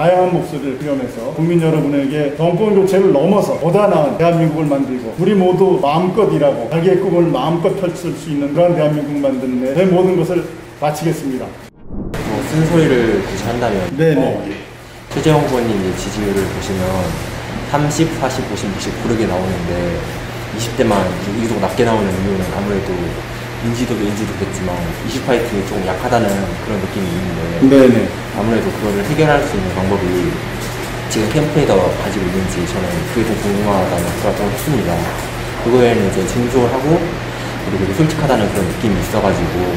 다양한 목소리를 수렴해서 국민 여러분에게 정권 교체를 넘어서 보다 나은 대한민국을 만들고 우리 모두 마음껏 일하고 자기의 꿈을 마음껏 펼칠 수 있는 그런 대한민국 만드는 데 제 모든 것을 바치겠습니다. 뭐 쓴소리를 굳이 한다면 네네. 어, 최재형 후보님 지지율을 보시면 30, 40, 50, 60 고르게 나오는데 20대만 유독 낮게 나오는 이유는 아무래도 인지도도 인지도겠지만 20 파이팅이 조금 약하다는 그런 느낌이 있는데 네네. 아무래도 그거를 해결할 수 있는 방법이 지금 캠페인에서 가지고 있는지 저는 그게 좀 궁금하다는 생각을 좀 했습니다. 그거에는 이제 진솔하고 그리고 솔직하다는 그런 느낌이 있어가지고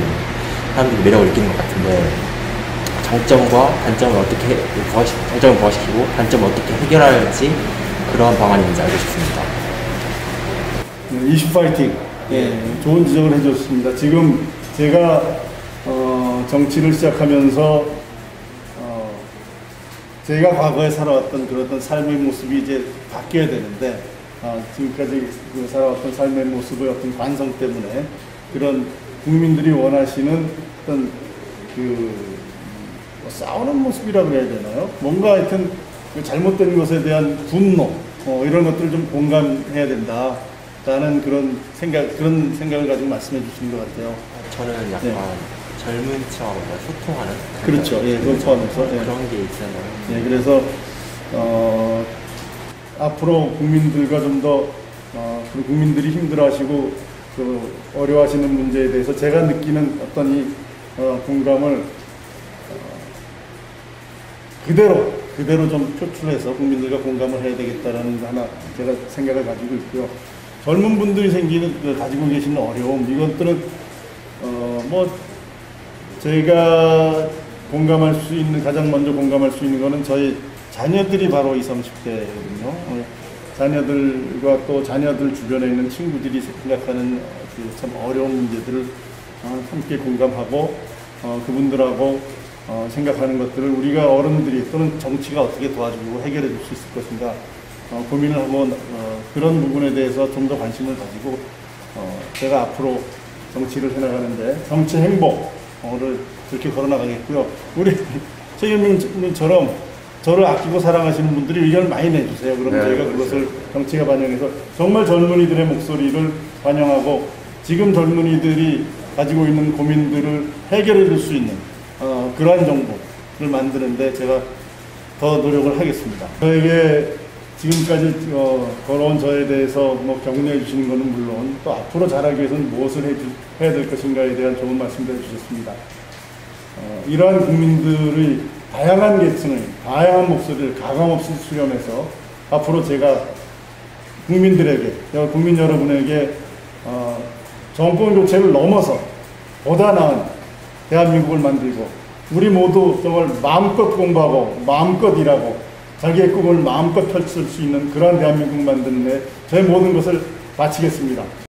사람들이 매력을 느끼는 것 같은데 장점과 단점을 어떻게 부화시, 장점을 부화시키고 단점을 어떻게 해결할지 그런 방안이 있는지 알고 싶습니다. 20 파이팅. 예, 좋은 지적을 해줬습니다. 지금 제가 어, 정치를 시작하면서 어, 제가 과거에 살아왔던 그런 삶의 모습이 이제 바뀌어야 되는데 아, 지금까지 그 살아왔던 삶의 모습의 어떤 관성 때문에 그런 국민들이 원하시는 어떤 그 뭐 싸우는 모습이라 그래야 되나요? 뭔가 하여튼 그 잘못된 것에 대한 분노 어, 이런 것들을 좀 공감해야 된다. 라는 그런 생각 그런 생각을 가지고 말씀해 주시는 것 같아요. 저는 약간 네. 젊은 층하고 소통하는 그렇죠. 예, 그건 포함해서. 예. 그런 게 있잖아요. 예, 그래서 어, 앞으로 국민들과 좀 더 어, 그리고 국민들이 힘들어 하시고 그 어려워하시는 문제에 대해서 제가 느끼는 어떤 이 어, 공감을 어, 그대로 그대로 좀 표출해서 국민들과 공감을 해야 되겠다라는 하나 제가 생각을 가지고 있고요. 젊은 분들이 생기는 그 가지고 계시는 어려움 이것들은 어뭐 저희가 공감할 수 있는 가장 먼저 공감할 수 있는 거는 저희 자녀들이 바로 20, 30대거든요. 어, 자녀들과 또 자녀들 주변에 있는 친구들이 생각하는 그참 어려운 문제들을 어, 함께 공감하고 어, 그분들하고 어, 생각하는 것들을 우리가 어른들이 또는 정치가 어떻게 도와주고 해결해 줄 수 있을 것인가 어, 고민을 하고 어, 그런 부분에 대해서 좀 더 관심을 가지고 어, 제가 앞으로 정치를 해나가는데 정치 행복을 그렇게 걸어나가겠고요. 우리 최경민님처럼 저를 아끼고 사랑하시는 분들이 의견을 많이 내주세요. 그럼 네, 저희가 그렇죠. 그것을 정치가 반영해서 정말 젊은이들의 목소리를 반영하고 지금 젊은이들이 가지고 있는 고민들을 해결해 줄 수 있는 어, 그러한 정보를 만드는데 제가 더 노력을 하겠습니다. 저에게 지금까지 어, 걸어온 저에 대해서 뭐 격려해 주시는 것은 물론 또 앞으로 잘하기 위해서는 무엇을 해 주, 해야 될 것인가에 대한 좋은 말씀도 해주셨습니다. 어, 이러한 국민들의 다양한 계층의 다양한 목소리를 가감없이 수렴해서 앞으로 제가 국민들에게, 여- 국민 여러분에게 어, 정권 교체를 넘어서 보다 나은 대한민국을 만들고 우리 모두 정말 마음껏 공부하고 마음껏 일하고 자기의 꿈을 마음껏 펼칠 수 있는 그러한 대한민국 만드는 데 제 모든 것을 바치겠습니다.